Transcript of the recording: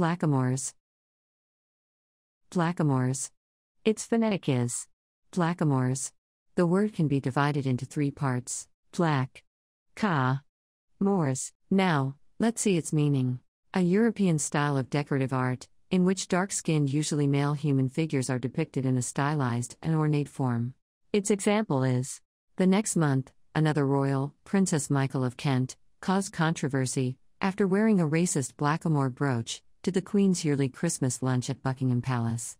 Blackamoors. Blackamoors. Its phonetic is blackamoors. The word can be divided into three parts black, ka, moors. Now, let's see its meaning. A European style of decorative art, in which dark skinned, usually male human figures are depicted in a stylized and ornate form. Its example is the next month, another royal, Princess Michael of Kent, caused controversy after wearing a racist blackamoor brooch to the Queen's yearly Christmas lunch at Buckingham Palace.